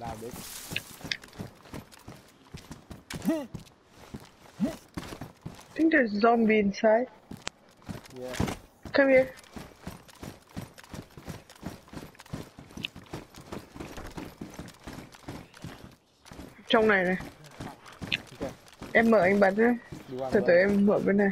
Đào được I think there's zombie inside. Yeah. Come here. Trong này này. Okay. Em mở anh bật nhá. Từ từ em mở bên này.